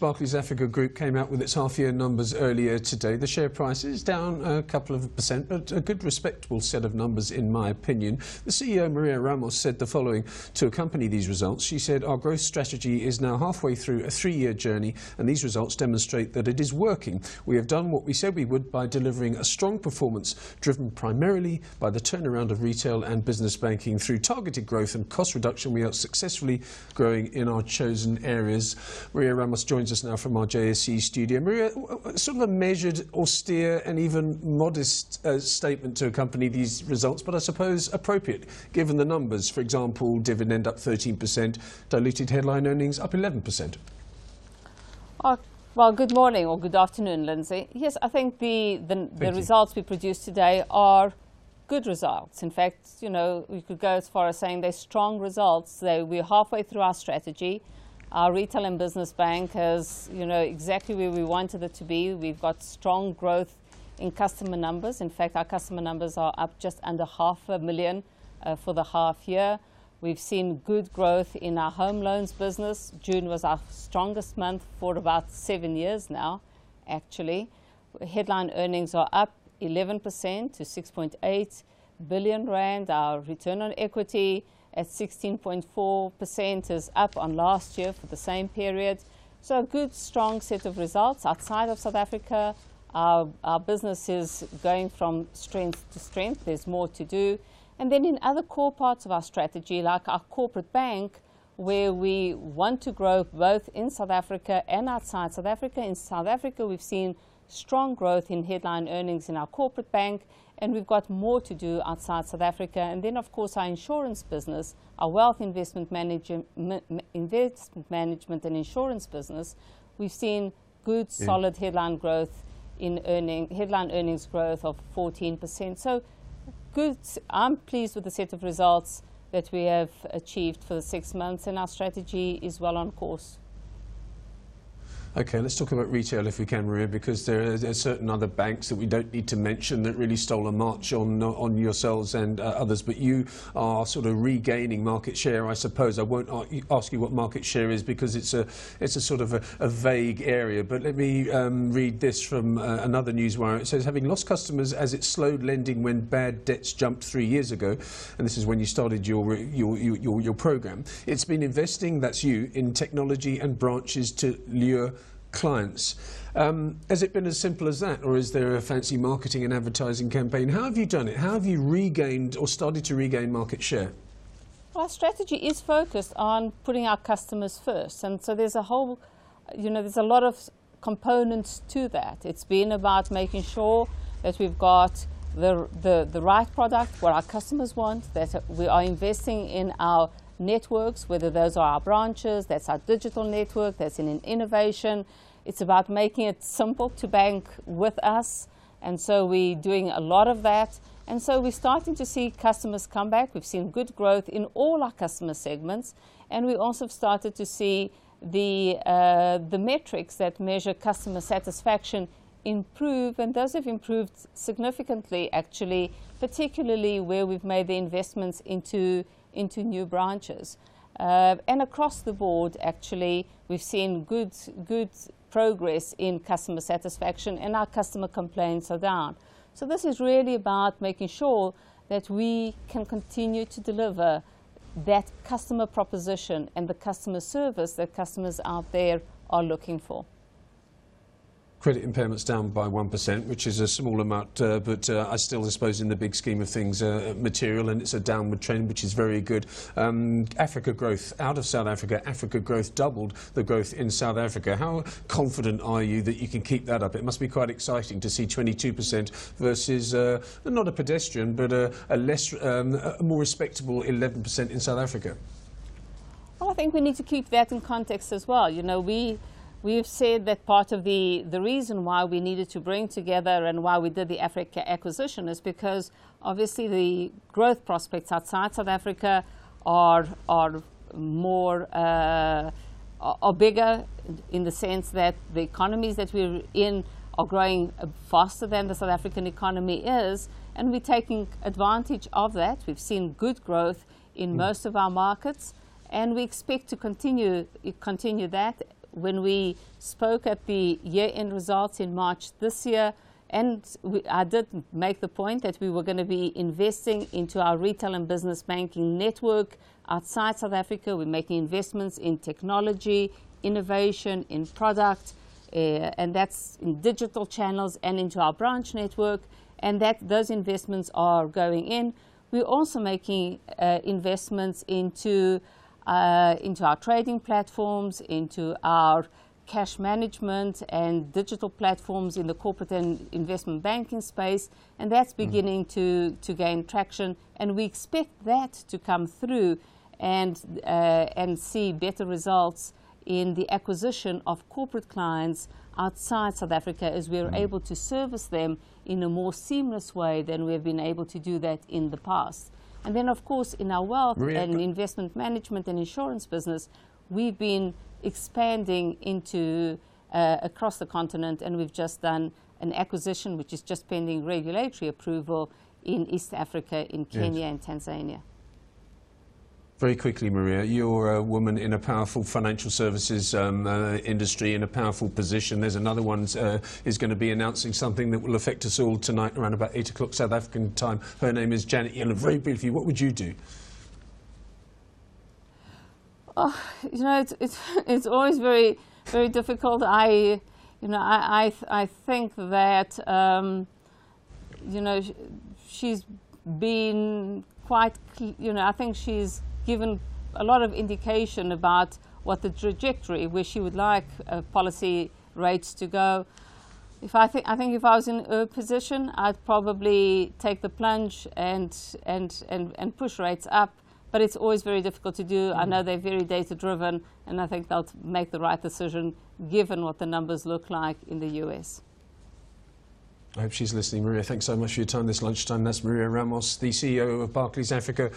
Barclays Africa Group came out with its half-year numbers earlier today. The share price is down a couple of percent, but a good, respectable set of numbers in my opinion. The CEO, Maria Ramos, said the following to accompany these results. She said, our growth strategy is now halfway through a three-year journey, and these results demonstrate that it is working. We have done what we said we would by delivering a strong performance driven primarily by the turnaround of retail and business banking through targeted growth and cost reduction. We are successfully growing in our chosen areas. Maria Ramos joins us now from our JSE studio. Maria, sort of a measured, austere, and even modest uh, statement to accompany these results, but I suppose appropriate given the numbers. For example, dividend up 13%, diluted headline earnings up 11%. Oh, well, good morning or good afternoon, Lindsay. Yes, I think the, the, the results we produced today are good results. In fact, you know, we could go as far as saying they're strong results. They, we're halfway through our strategy. Our retail and business bank is, you know, exactly where we wanted it to be. We've got strong growth in customer numbers. In fact, our customer numbers are up just under half a million uh, for the half year. We've seen good growth in our home loans business. June was our strongest month for about seven years now, actually. Headline earnings are up 11% to 6.8 billion rand. Our return on equity at 16.4% is up on last year for the same period. So a good, strong set of results outside of South Africa. Our, our business is going from strength to strength. There's more to do. And then in other core parts of our strategy, like our corporate bank, where we want to grow both in South Africa and outside South Africa. In South Africa, we've seen strong growth in headline earnings in our corporate bank, and we've got more to do outside South Africa. And then, of course, our insurance business, our wealth investment, manager, investment management and insurance business, we've seen good, yeah. solid headline growth in earning, headline earnings growth of 14%. So good. I'm pleased with the set of results that we have achieved for the six months, and our strategy is well on course. Okay, let's talk about retail if we can, Maria, because there are, there are, certain other banks that we don't need to mention that really stole a march on on yourselves and uh, others, but you are sort of regaining market share, I suppose. I won't ask you what market share is because it's a it's a sort of a, a vague area. But let me um, read this from uh, another newswire. It says, having lost customers as it slowed lending when bad debts jumped three years ago, and this is when you started your your your, your, your program. It's been investing, that's you, in technology and branches to lure clients. Um, has it been as simple as that, or is there a fancy marketing and advertising campaign? How have you done it? How have you regained or started to regain market share? Our strategy is focused on putting our customers first, and so there's a whole, you know, there's a lot of components to that. It's been about making sure that we've got the, the, the right product, what our customers want, that we are investing in our networks, whether those are our branches, that's our digital network, that's in innovation. It's about making it simple to bank with us. And so we're doing a lot of that. And so we're starting to see customers come back. We've seen good growth in all our customer segments. And we also started to see the, uh, the metrics that measure customer satisfaction improve, and those have improved significantly, actually, particularly where we've made the investments into into new branches. Uh, and across the board, actually, we've seen good, good progress in customer satisfaction and our customer complaints are down. So this is really about making sure that we can continue to deliver that customer proposition and the customer service that customers out there are looking for. Credit impairments down by 1%, which is a small amount, uh, but uh, I still suppose in the big scheme of things uh, material, and it's a downward trend, which is very good. Um, Africa growth, out of South Africa, Africa growth doubled the growth in South Africa. How confident are you that you can keep that up? It must be quite exciting to see 22% versus uh, not a pedestrian, but a, a less, um, a more respectable 11% in South Africa. Well, I think we need to keep that in context as well. You know, we We've said that part of the, the reason why we needed to bring together and why we did the Africa acquisition is because obviously the growth prospects outside South Africa are, are more, uh, are bigger in the sense that the economies that we're in are growing faster than the South African economy is, and we're taking advantage of that. We've seen good growth in mm. most of our markets, and we expect to continue, continue that when we spoke at the year-end results in March this year, and we, I did make the point that we were going to be investing into our retail and business banking network outside South Africa. We're making investments in technology, innovation, in product, uh, and that's in digital channels and into our branch network. And that those investments are going in. We're also making uh, investments into uh, into our trading platforms, into our cash management and digital platforms in the corporate and investment banking space, and that's mm. beginning mm. to, to gain traction. And we expect that to come through and, uh, and see better results in the acquisition of corporate clients outside South Africa as we're mm. able to service them in a more seamless way than we've been able to do that in the past. And then, of course, in our wealth and investment management and insurance business, we've been expanding into uh, across the continent, and we've just done an acquisition which is just pending regulatory approval in East Africa, in Kenya yes. and Tanzania. Very quickly, Maria, you're a woman in a powerful financial services um, uh, industry in a powerful position. There's another one uh, is going to be announcing something that will affect us all tonight around about 8 o'clock South African time. Her name is Janet Yellen. Very briefly, what would you do? Oh, you know, it's, it's, it's always very, very difficult. I, you know, I, I, I think that, um, you know, she's been quite, you know, I think she's given a lot of indication about what the trajectory where she would like uh, policy rates to go. If I think I think if I was in her position, I'd probably take the plunge and and and, and push rates up. But it's always very difficult to do. Mm. I know they're very data driven, and I think they'll make the right decision given what the numbers look like in the US. I hope she's listening. Maria, thanks so much for your time this lunchtime. That's Maria Ramos, the CEO of Barclays Africa.